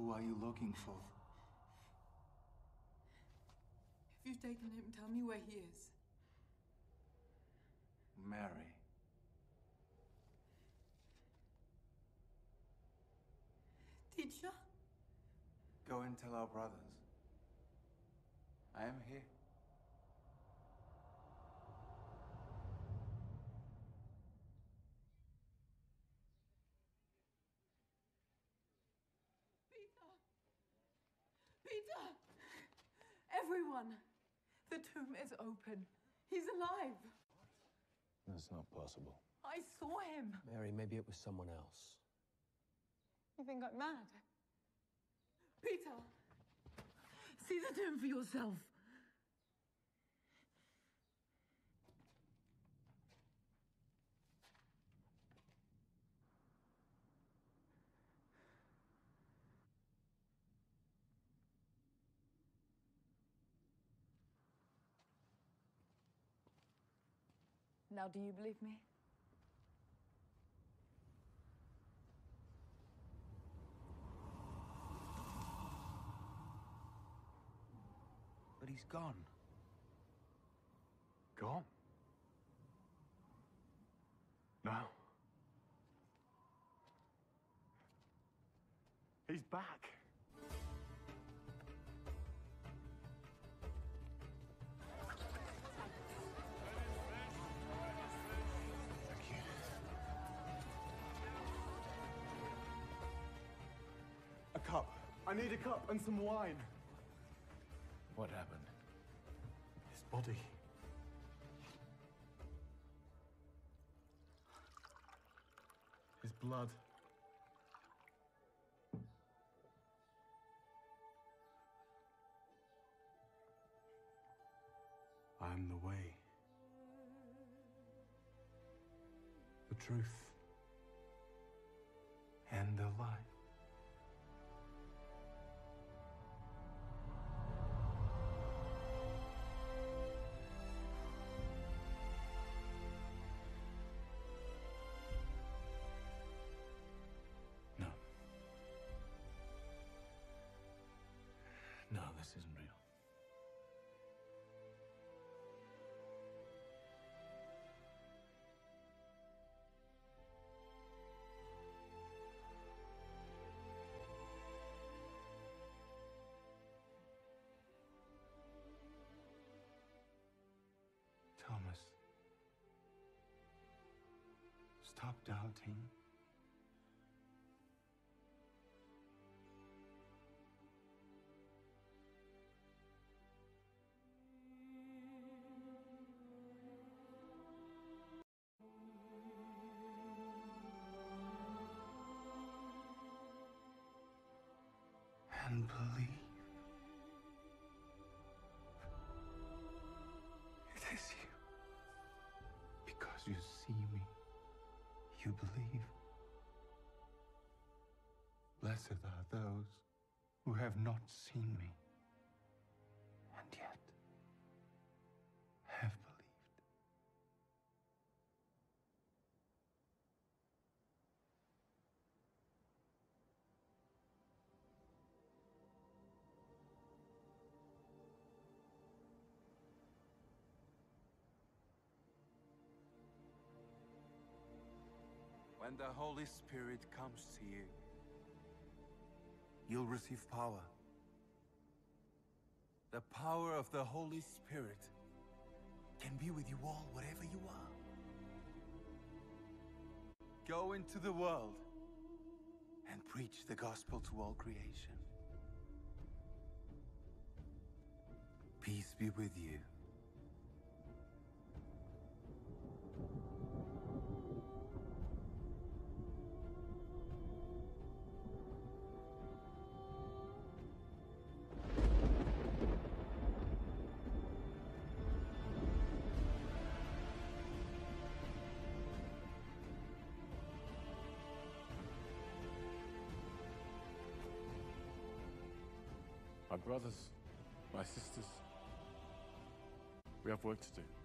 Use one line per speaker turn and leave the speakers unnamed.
Who are you looking for?
If you've taken him, tell me where he is.
Mary.
Teacher?
Go and tell our brothers. I am here.
Peter! Peter! Everyone! The tomb is open. He's alive.
That's not possible.
I saw him.
Mary, maybe it was someone else.
You think I'm mad? Peter! See the tomb for yourself. Now, do you believe me?
But he's gone.
Gone? No. He's back. I need a cup and some wine.
What happened?
His body. His blood. I am the way. The truth. And the life.
Stop doubting. And believe. It is you. Because you see me, you believe. Blessed are those who have not seen me, When the Holy Spirit comes to you, you'll receive power. The power of the Holy Spirit can be with you all wherever you are. Go into the world and preach the gospel to all creation. Peace be with you.
Brothers, my sisters, we have work to do.